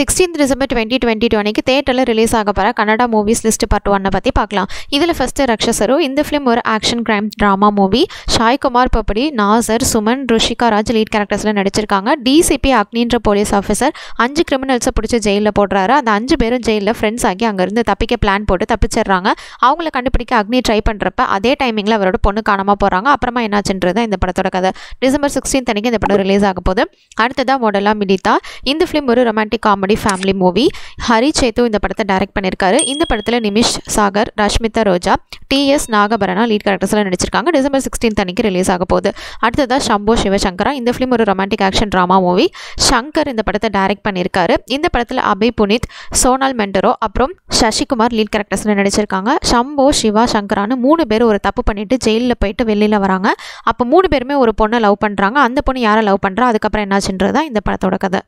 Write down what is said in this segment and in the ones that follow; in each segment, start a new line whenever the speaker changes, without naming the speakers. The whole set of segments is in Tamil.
Sixteenth December twenty twenty two தேட்டரில் ரிலீஸ் ஆக போகிற கன்னடா மூவிஸ் லிஸ்ட் பார்ட் ஒன்னை பற்றி பார்க்கலாம். இதில் ஃபஸ்ட்டு ரக்ஷசரு இந்த ஃபிலிம் ஒரு action crime drama movie Saikumar papdi Nassar Suman Rushika Raj lead கேரக்டர்ஸில் நடிச்சிருக்காங்க. டிசிபி அக்னின்ற போலீஸ் ஆஃபீஸர் அஞ்சு கிரிமினல்ஸை பிடிச்சி ஜெயிலில் போடுறாரு. அந்த அஞ்சு பேரும் ஜெயிலில் ஃப்ரெண்ட்ஸ் ஆகி அங்கேருந்து தப்பிக்க பிளான் போட்டு தப்பிச்சிடுறாங்க. அவங்கள கண்டுபிடிக்க அக்னி ட்ரை பண்ணுறப்ப அதே டைமிங்கில் அவரோட பொண்ணு காணாமல் போகிறாங்க அப்புறமா என்னாச்சுன்றது இந்த படத்தோட கதை. டிசம்பர் சிக்ஸ்டீன் அன்றைக்கி இந்த படம் ரிலீஸ் ஆக போகுது. அடுத்ததாக மொடலா மிடிதா இந்த ஃபிலிம் ஒரு romantic comedy family movie Hari சேத்து இந்த படத்தை டைரக்ட் பண்ணியிருக்காரு இந்த படத்தில் நிமிஷ் சாகர் ரஷ்மிதா ரோஜா டிஎஸ் நாகபரணா லீட் கேரக்டர்ஸில் நடிச்சிருக்காங்க. டிசம்பர் சிக்ஸ்டீன் அன்னைக்கு ரிலீஸ் ஆக போகுது. அடுத்ததாக சம்போ சிவசங்கரா. இந்த ஃபிலிம் ஒரு romantic action drama movie Shankar இந்த படத்தை டைரக்ட் பண்ணியிருக்காரு இந்த படத்தில் அபய் புனித் சோனால் மெண்டரோ அப்புறம் சசிகுமார் லீட் கேரக்டர்ஸில் நடிச்சிருக்காங்க. சம்போ சிவா சங்கரான்னு மூணு பேர் ஒரு தப்பு பண்ணிட்டு ஜெயிலில் போயிட்டு வெளியில் வராங்க. அப்போ மூணு பேருமே ஒரு பொண்ணை லவ் பண்ணுறாங்க அந்த பொண்ணு யாரை லவ் பண்ணுறா அதுக்கப்புறம் என்னாச்சுன்றது தான் இந்த படத்தோட கதை.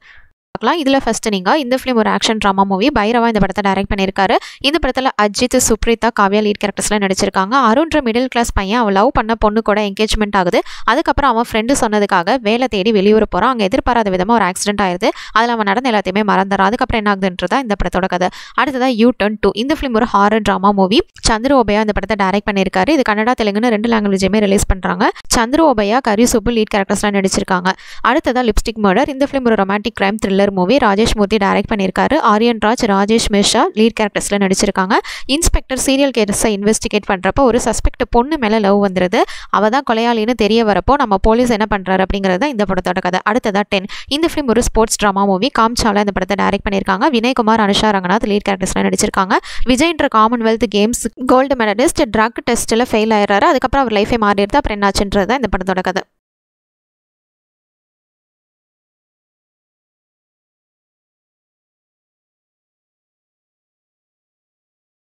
பார்க்கலாம். இதில் ஃபஸ்ட்டு நீங்கள் இந்த ஃபிலிம் ஒரு ஆக்ஷன் ட்ராமா மூவி பைரவா இந்த படத்தை டைரக்ட் பண்ணியிருக்காரு. இந்த படத்தில் அஜித் சுப்ரீதா காவ்யா லீட் கேரக்டர்ஸ்லாம் நடிச்சிருக்காங்க. அருண்ற மிடில் கிளாஸ் பையன் அவள் லவ் பண்ண பொண்ணு கூட என்கேஜ்மெண்ட் ஆகுது. அதுக்கப்புறம் அவன் ஃப்ரெண்டு சொன்னதுக்காக வேலை தேடி வெளியூர் போகிறான் அங்கே எதிர்பாராத விதமாக ஒரு ஆக்சிடென்ட் ஆயிருது. அதில் அவன் நடந்த எல்லாத்தையுமே மறந்துறான் அதுக்கப்புறம் என்ன ஆகுதுன்றதா இந்த படத்தோட கதை. அடுத்ததாக யூ டர்ன் டூ இந்த ஃபிலிம் ஒரு ஹாரர் ட்ராமா மூவி சந்திர ஓபயா இந்த படத்தை டைரக்ட் பண்ணியிருக்காரு. இது கன்னடா தெலுங்குன்னு ரெண்டு லாங்குவேஜுமே ரிலீஸ் பண்ணுறாங்க சந்திர ஓபயா கரி சுப்பு லீட் கேரக்டர்ஸ்லாம் நடிச்சிருக்காங்க. அடுத்ததாக லிப்ஸ்டிக் மர்டர் இந்த ஃபிலிம் ஒரு romantic crime thriller movie Rajesh Murthy direct பண்ணியிருக்காரு. ஆரியன் ராஜ் ராஜேஷ் மிஷா லீட் கேரக்டர்ஸில் நடிச்சிருக்காங்க. இன்ஸ்பெக்டர் சீரியல் கேஸை இன்வெஸ்டிகேட் பண்ணுறப்போ ஒரு சஸ்பெக்ட் பொண்ணு மேலே லவ் வந்துருது. அவ தான் கொலையாளின்னு தெரிய வரப்போ நம்ம போலீஸ் என்ன பண்ணுறாரு அப்படிங்கிறது தான் இந்த படத்தோட கதை. அடுத்ததாக டென். இந்த ஃபிலிம் ஒரு ஸ்போர்ட்ஸ் ட்ராமா மூவி காம்சாலா இந்த படத்தை டைரக்ட் பண்ணியிருக்காங்க. வினய்குமார் அனுஷா ரங்கநாத் லீட் கேரக்டர்ஸில் நடிச்சிருக்காங்க. விஜய்ன்ற Commonwealth games gold medalist drug டெஸ்ட்டில் ஃபெயில் ஆயிடுறாரு. அதுக்கப்புறம் அவர் லைஃபே மாறிடுது. அப்புறம் என்னாச்சுன்றது தான் இந்த படத்தோட கதை.